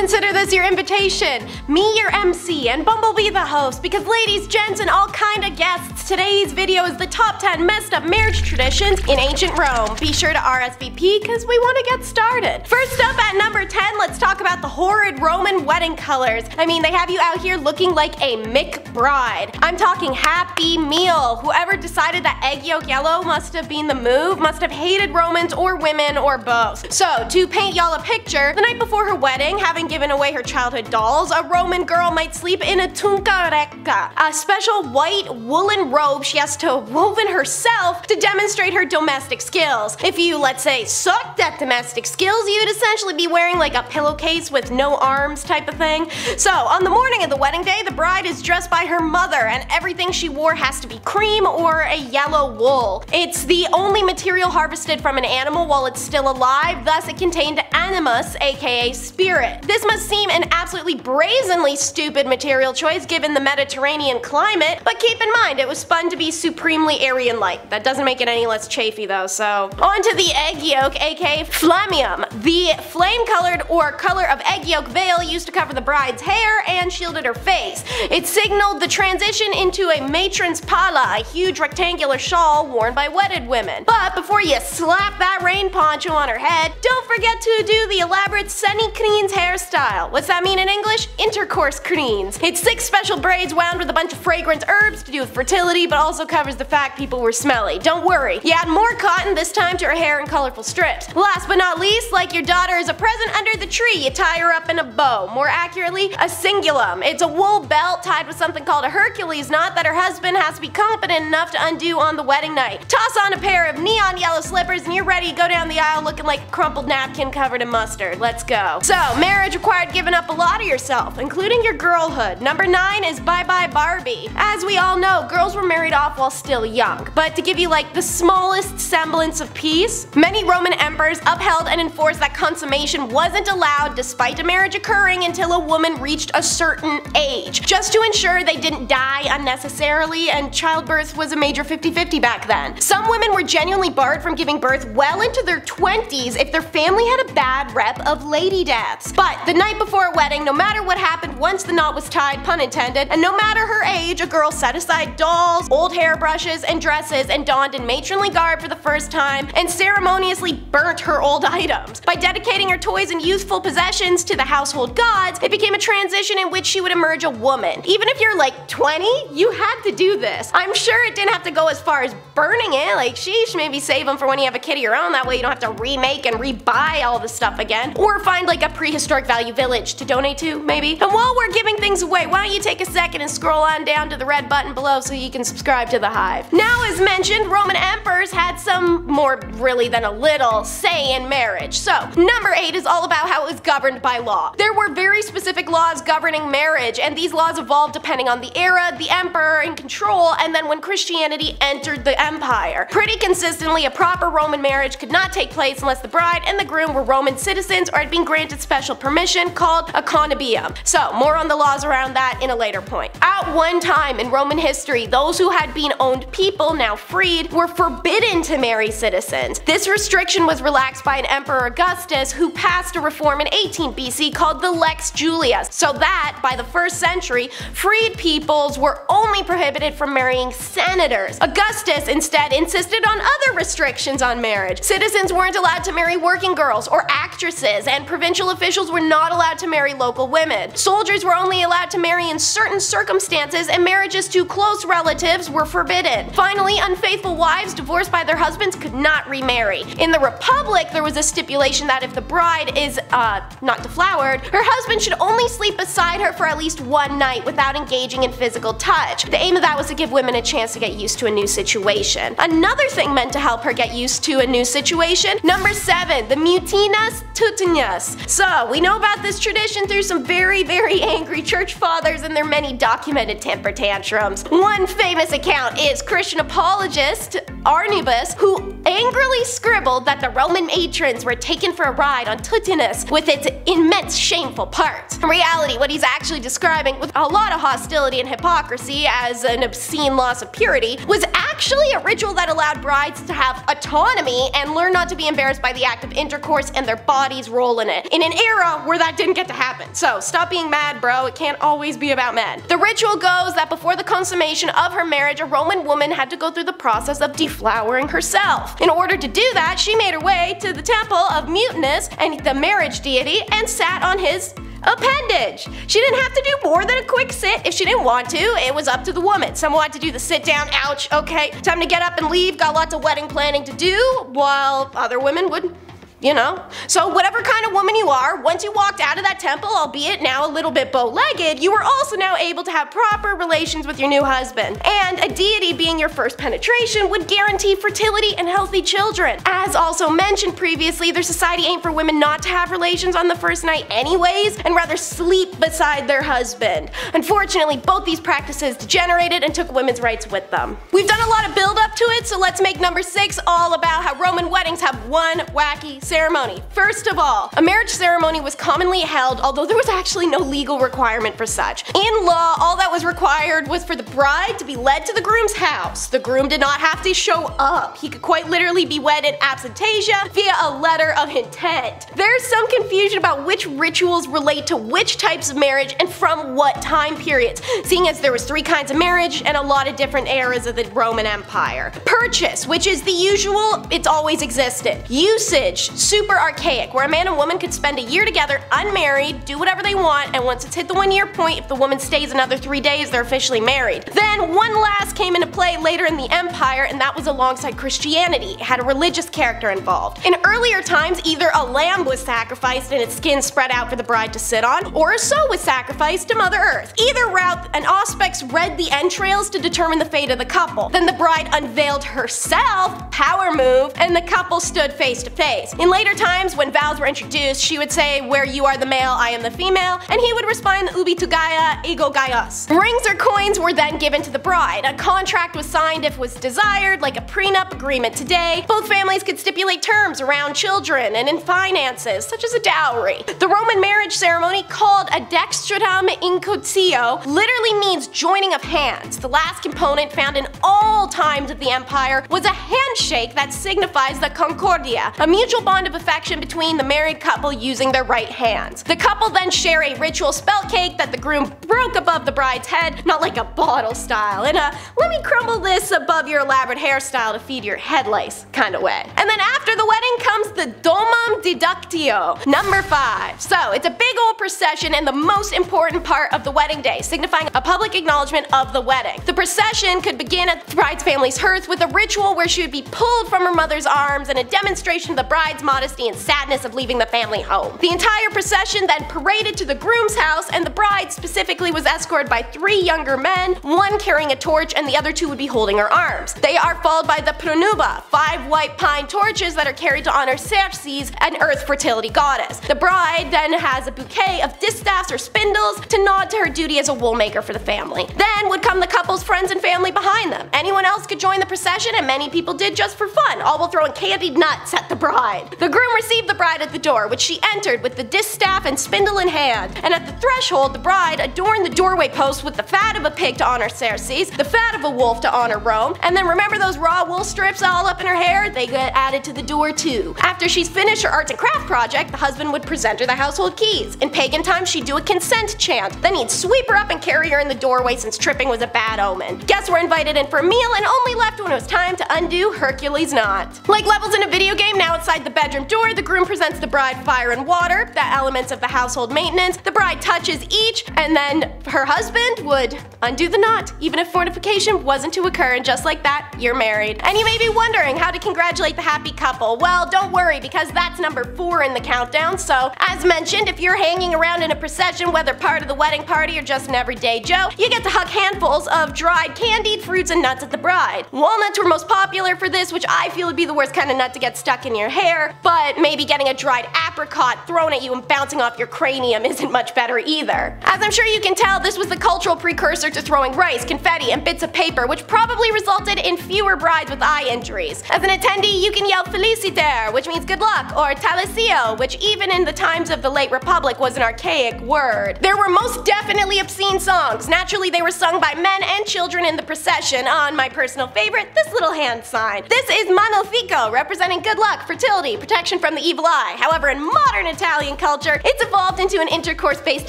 Consider this your invitation. Me, your MC, and Bumblebee the host, because ladies, gents, and all kind of guests, today's video is the top 10 messed up marriage traditions in ancient Rome. Be sure to RSVP, because we want to get started. First up at number 10, let's talk about the horrid Roman wedding colors. I mean, they have you out here looking like a McBride. I'm talking Happy Meal. Whoever decided that egg yolk yellow must have been the move, must have hated Romans or women or both. So, to paint y'all a picture, the night before her wedding, having given away her childhood dolls, a Roman girl might sleep in a tunica recta, a special white woolen robe she has to have woven herself to demonstrate her domestic skills. If you, let's say, sucked at domestic skills, you'd essentially be wearing like a pillowcase with no arms type of thing. So, on the morning of the wedding day, the bride is dressed by her mother, and everything she wore has to be cream or a yellow wool. It's the only material harvested from an animal while it's still alive, thus it contained animus, aka spirit. This must seem an absolutely brazenly stupid material choice given the Mediterranean climate, but keep in mind it was spun to be supremely Aryan-like. That doesn't make it any less chafy though, so. On to the egg yolk, aka flammeum, the flame-colored or color of egg yolk veil used to cover the bride's hair and shielded her face. It signaled the transition into a matron's palla, a huge rectangular shawl worn by wedded women. But before you slap that rain poncho on her head, don't forget to do the elaborate Sunny Creens hairstyle. What's that mean in English? Intercourse creens. It's six special braids wound with a bunch of fragrant herbs to do with fertility, but also covers the fact people were smelly. Don't worry. You add more cotton this time to her hair in colorful strips. Last but not least, like your daughter is a present under the tree, you tie her up in a bow. More accurately, a cingulum. It's a wool belt tied with something called a Hercules knot that her husband has to be competent enough to undo on the wedding night. Toss on a pair of neon yellow slippers and you're ready to go down the aisle looking like a crumpled napkin covered in mustard. Let's go. So, marriage required giving up a lot of yourself, including your girlhood. Number 9 is Bye Bye Barbie. As we all know, girls were married off while still young, but to give you like the smallest semblance of peace, many Roman emperors upheld and enforced that consummation wasn't allowed despite a marriage occurring until a woman reached a certain age, just to ensure they didn't die unnecessarily and childbirth was a major 50-50 back then. Some women were genuinely barred from giving birth well into their 20s if their family had a bad rep of lady deaths. But the night before a wedding, no matter what happened once the knot was tied, pun intended, and no matter her age, a girl set aside dolls, old hairbrushes, and dresses and donned in matronly garb for the first time and ceremoniously burnt her old items. By dedicating her toys and youthful possessions to the household gods, it became a transition in which she would emerge a woman. Even if you're like 20, you had to do this. I'm sure it didn't have to go as far as burning it, like sheesh, maybe save them for when you have a kid of your own, that way you don't have to remake and rebuy all the stuff again. Or find like a prehistoric value village to donate to, maybe. And while we're giving things away, why don't you take a second and scroll on down to the red button below so you can subscribe to the Hive. Now as mentioned, Roman emperors had some more really than a little say in marriage. So, number 8 is all about how it was governed by law. There were very specific laws governing marriage, and these laws evolved depending on the era, the emperor in control, and then when Christianity entered the empire. Pretty consistently, a proper Roman marriage could not take place unless the bride and the groom were Roman citizens or had been granted special permission called a connubium. So, more on the laws around that in a later point. At one time in Roman history, those who had been owned people, now freed, were forbidden to marry citizens. This restriction was relaxed by an Emperor Augustus who passed a reform in 18 BC called the Lex Julius, so that, by the 1st century, freed peoples were only prohibited from marrying senators. Augustus instead insisted on other restrictions on marriage. Citizens weren't allowed to marry working girls or actresses, and provincial officials were not allowed to marry local women. Soldiers were only allowed to marry in certain circumstances, and marriages to close relatives were forbidden. Finally, unfaithful wives divorced by their husbands could not remarry. In the Republic, there was a stipulation that if the bride is, uh, not deflowered, her husband should only sleep beside her for at least one night without engaging in physical touch. The aim of that was to give women a chance to get used to a new situation. Another thing meant to help her get used to a new situation, number 7, the Mutunus Tutunus. So, we know about this tradition through some very, very angry church fathers and their many documented temper tantrums. One famous account is Christian apologist Arnobius, who angrily scribbled that the Roman matrons were taking taken for a ride on Tutunus with its immense shameful parts. In reality, what he's actually describing with a lot of hostility and hypocrisy as an obscene loss of purity was actually a ritual that allowed brides to have autonomy and learn not to be embarrassed by the act of intercourse and their bodies role in it. In an era where that didn't get to happen. So stop being mad bro, it can't always be about men. The ritual goes that before the consummation of her marriage, a Roman woman had to go through the process of deflowering herself. In order to do that, she made her way to the temple of Mutunus and the marriage deity and sat on his appendage. She didn't have to do more than a quick sit if she didn't want to. It was up to the woman. Some wanted to do the sit down, ouch, okay, time to get up and leave, got lots of wedding planning to do, while other women would you know? So whatever kind of woman you are, once you walked out of that temple, albeit now a little bit bow-legged, you were also now able to have proper relations with your new husband. And a deity being your first penetration would guarantee fertility and healthy children. As also mentioned previously, their society aimed for women not to have relations on the first night anyways, and rather sleep beside their husband. Unfortunately, both these practices degenerated and took women's rights with them. We've done a lot of build up to it, so let's make number 6 all about how Roman weddings have one wacky ceremony. First of all, a marriage ceremony was commonly held although there was actually no legal requirement for such. In law, all that was required was for the bride to be led to the groom's house. The groom did not have to show up. He could quite literally be wed in absentia via a letter of intent. There's some confusion about which rituals relate to which types of marriage and from what time periods, seeing as there was three kinds of marriage and a lot of different eras of the Roman Empire. Purchase, which is the usual, it's always existed. Usage, super archaic, where a man and woman could spend a year together unmarried, do whatever they want, and once it's hit the one year point, if the woman stays another three days, they're officially married. Then one last came into play later in the empire, and that was alongside Christianity. It had a religious character involved. In earlier times, either a lamb was sacrificed and its skin spread out for the bride to sit on, or a sow was sacrificed to Mother Earth. Either route, an auspex read the entrails to determine the fate of the couple. Then the bride unveiled herself, power move, and the couple stood face to face. In later times, when vows were introduced, she would say, where you are the male, I am the female, and he would respond, ubi tu Gaia, ego Gaius. Rings or coins were then given to the bride. A contract was signed if was desired, like a prenup agreement today. Both families could stipulate terms around children and in finances, such as a dowry. The Roman marriage ceremony, called a dextrarum iunctio, literally means joining of hands. The last component found in all times of the empire was a handshake that signifies the concordia, a mutual bond of affection between the married couple using their right hands. The couple then share a ritual spelt cake that the groom broke above the bride's head, not like a bottle style, in a let me crumble this above your elaborate hairstyle to feed your head lice kind of way. And then after the wedding comes the domum deductio, number 5. So it's a big old procession and the most important part of the wedding day, signifying a public acknowledgement of the wedding. The procession could begin at the bride's family's hearth with a ritual where she would be pulled from her mother's arms and a demonstration of the bride's modesty and sadness of leaving the family home. The entire procession then paraded to the groom's house and the bride specifically was escorted by three younger men, one carrying a torch and the other two would be holding her arms. They are followed by the pronuba, five white pine torches that are carried to honor Ceres, an earth fertility goddess. The bride then has a bouquet of distaffs or spindles to nod to her duty as a woolmaker for the family. Then would come the couple's friends and family behind them. Anyone else could join the procession and many people did just for fun, all while throwing candied nuts at the bride. The groom received the bride at the door, which she entered with the distaff and spindle in hand, and at the threshold the bride adorned the doorway post with the fat of a pig to honor Ceres, the fat of a wolf to honor Rome, and then remember those raw wool strips all up in her hair? They get added to the door too. After she's finished her arts and craft project, the husband would present her the household keys. In pagan times she'd do a consent chant, then he'd sweep her up and carry her in the doorway since tripping was a bad omen. Guests were invited in for a meal and only left when it was time to undo Hercules' knot. Like levels in a video game, now outside the bedroom door, the groom presents the bride fire and water, the elements of the household maintenance. The bride touches each, and then her husband would undo the knot, even if fortification wasn't to occur, and just like that, you're married. And you may be wondering how to congratulate the happy couple. Well, don't worry, because that's number 4 in the countdown, so as mentioned, if you're hanging around in a procession, whether part of the wedding party or just an everyday Joe, you get to hug handfuls of dried candied fruits and nuts at the bride. Walnuts were most popular for this, which I feel would be the worst kind of nut to get stuck in your hair, but maybe getting a dried apricot thrown at you and bouncing off your cranium isn't much better either. As I'm sure you can tell, this was the cultural precursor to throwing rice, confetti, and bits of paper, which probably resulted in fewer brides with eye injuries. As an attendee, you can yell Feliciter, which means good luck, or Talassio, which even in the times of the late Republic was an archaic word. There were most definitely obscene songs. Naturally, they were sung by men and children in the procession on my personal favorite, this little hand sign. This is Mano Fico, representing good luck, fertility, protection from the evil eye. However, in modern Italian culture, it's evolved into an intercourse-based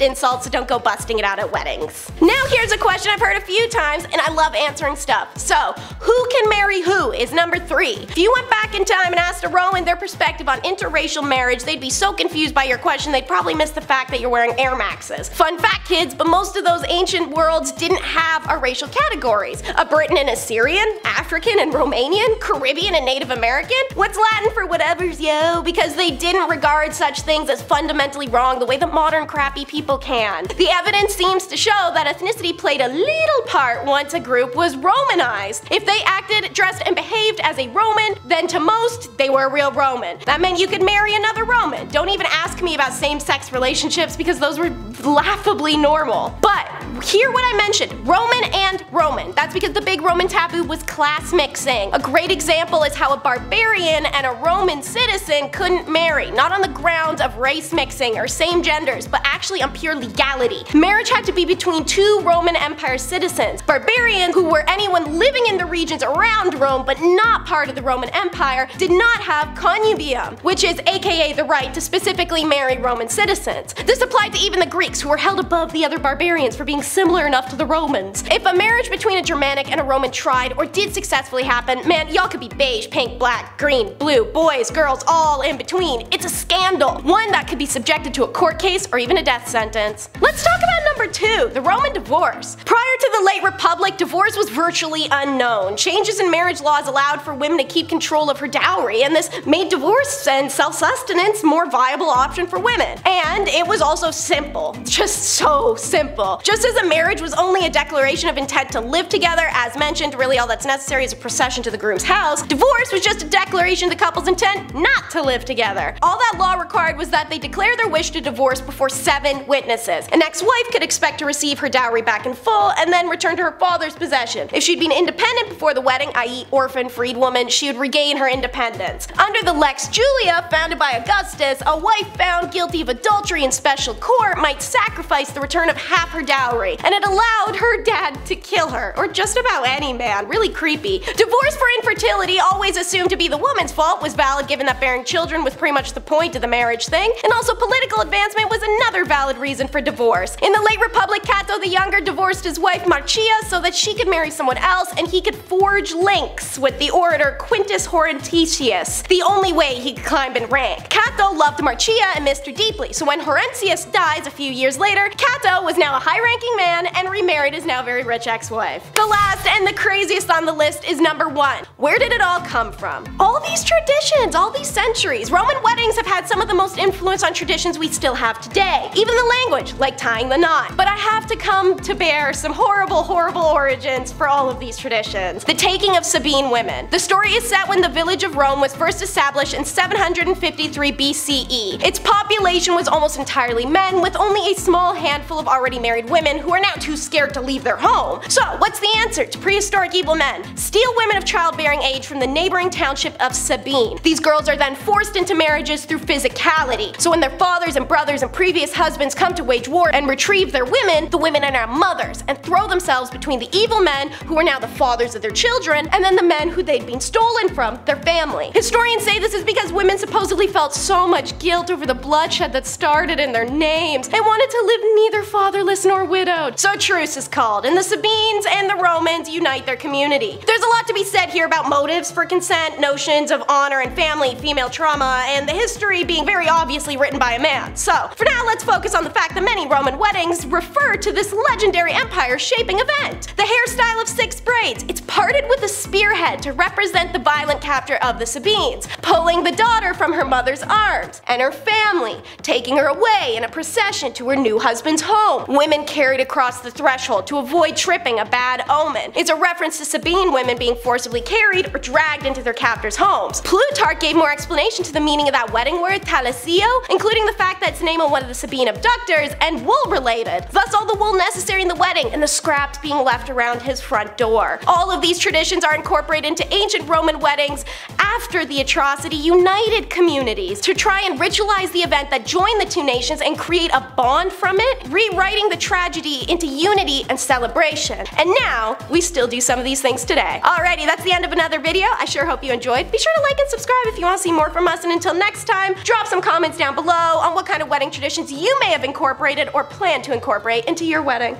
insult, so don't go busting it out at weddings. Now here's a question I've heard a few times, and I love answering stuff. So, who who is number three. If you went back in time and asked a Roman their perspective on interracial marriage, they'd be so confused by your question they'd probably miss the fact that you're wearing Air Maxes. Fun fact kids, but most of those ancient worlds didn't have our racial categories. A Briton and Assyrian, African and Romanian, Caribbean and Native American? What's Latin for whatever's yo? Because they didn't regard such things as fundamentally wrong the way that modern crappy people can. The evidence seems to show that ethnicity played a little part once a group was Romanized. If they acted, dressed, and behaved as a Roman, then to most, they were a real Roman. That meant you could marry another Roman. Don't even ask me about same-sex relationships because those were laughably normal. But hear what I mentioned, Roman and Roman. That's because the big Roman taboo was class mixing. A great example is how a barbarian and a Roman citizen couldn't marry, not on the grounds of race mixing or same genders, but actually on pure legality. Marriage had to be between two Roman Empire citizens. Barbarians, who were anyone living in the regions around Rome but not part of the Roman Empire, did not have connubium, which is aka the right to specifically marry Roman citizens. This applied to even the Greeks, who were held above the other barbarians for being similar enough to the Romans. If a marriage between a Germanic and a Roman tried or did successfully happen, man, y'all could be beige, pink, black, green, blue, boys, girls, all in between. It's a scandal. One that could be subjected to a court case or even a death sentence. Let's talk about number two, the Roman divorce. Prior to the late Republic, divorce was virtually unknown. Changes in marriage laws allowed for women to keep control of her dowry, and this made divorce and self-sustenance more viable option for women. And it was also simple. Just so simple. Just as a marriage was only a declaration of intent to live together, as mentioned, really all that's necessary is a procession to the groom's house, divorce was just a declaration of the couple's intent not to live together. All that law required was that they declare their wish to divorce before seven witnesses. An ex-wife could expect to receive her dowry back in full and then return to her father's possession. If she'd been independent before the wedding, i.e. orphan freed woman, she would regain her independence. Under the Lex Julia, founded by Augustus, a wife found guilty of adultery in special court might sacrifice the return of half her dowry, and it allowed her dad to kill her, or just about any man, really creepy. Divorce for infertility, always assumed to be the woman's fault, was valid given that bearing children was pretty much the point of the marriage thing, and also political advancement was another valid reason for divorce. In the late Republic, Cato the Younger divorced his wife Marcia so that she could marry someone else and he could forge links with the orator Quintus Hortensius, the only way he could climb in rank. Cato loved Marcia and Mr. deeply, so when Hortensius dies a few years later, Cato was now a high-ranking man and remarried his now very rich ex-wife. The last and the craziest on the list is number one. Where did it all come from? All these traditions, all these centuries. Roman weddings have had some of the most influence on traditions we still have today. Even the language, like tying the knot. But I have to come to bear some horrible, horrible origins for all of these traditions. The taking of Sabine women. The story is set when the village of Rome was first established in 753 BCE. Its population was almost entirely men, with only a small handful of already married women who are now too scared to leave their home. So, what's the answer to prehistoric evil men? Steal women of childbearing age from the neighboring township of Sabine. These girls are then forced into marriages through physicality. So when their fathers and brothers and previous husbands come to wage war and retrieve their women, the women are now mothers and throw themselves between the evil men who are now the fathers of their children and then the men who they'd been stolen from, their family. Historians say this is because women supposedly felt so much guilt over the bloodshed that started in their names and wanted to live neither fatherless nor widowed. So a truce is called, and the Sabines and the Romans unite their community. There's a lot to be said here about motives for consent, notions of honor and family, female trauma, and the history being very obviously written by a man. So, for now, let's focus on the fact that many Roman weddings refer to this legendary empire shaping event. The hairstyle of six braids, it's parted with a spearhead to represent the violent capture of the Sabines, pulling the daughter from her mother's arms, and her family, taking her away in a procession to her new husband's home. Women carried across the threshold to avoid tripping a bad omen. It's a reference to Sabine women being forcibly carried or dragged into their captors' homes. Plutarch gave more explanation to the meaning of that wedding word, thalasio, including the fact that it's named on one of the Sabine abductors and wool related, thus all the wool necessary in the wedding and the scraps being left around his front door. All of these traditions are incorporated into ancient Roman weddings after the atrocity united communities to try and ritualize the event that joined the two nations and create a bond from it, rewriting the tragedy into unity and celebration. And now, we still do some of these things today. Alrighty, that's the end of another video. I sure hope you enjoyed. Be sure to like and subscribe if you want to see more from us, and until next time, drop some comments down below on what kind of wedding traditions you may have incorporated or plan to incorporate into your wedding.